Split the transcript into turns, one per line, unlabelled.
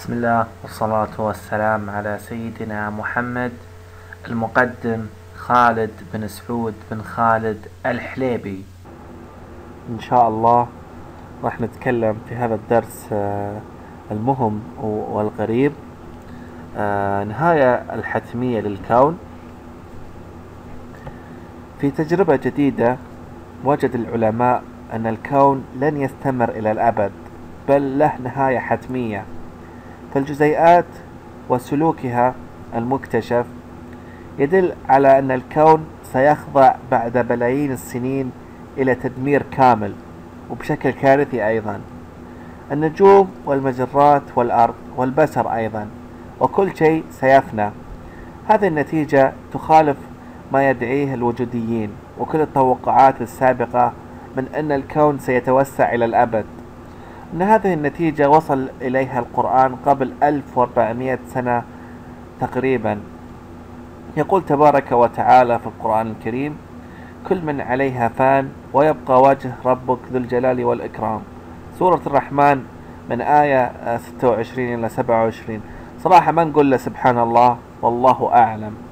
بسم الله والصلاة والسلام على سيدنا محمد المقدم خالد بن سعود بن خالد الحليبي. إن شاء الله راح نتكلم في هذا الدرس آه، المهم والغريب آه، نهاية الحتمية للكون. في تجربة جديدة وجد العلماء أن الكون لن يستمر إلى الأبد بل له نهاية حتمية. فالجزيئات وسلوكها المكتشف يدل على أن الكون سيخضع بعد بلايين السنين إلى تدمير كامل وبشكل كارثي أيضا. النجوم والمجرات والأرض والبشر أيضا وكل شيء سيفنى. هذه النتيجة تخالف ما يدعيه الوجوديين وكل التوقعات السابقة من أن الكون سيتوسع إلى الأبد. أن هذه النتيجة وصل إليها القرآن قبل 1400 سنة تقريبا. يقول تبارك وتعالى في القرآن الكريم كل من عليها فان ويبقى وجه ربك ذو الجلال والإكرام. سورة الرحمن من آية 26 إلى 27 صراحة ما نقول له سبحان الله والله أعلم.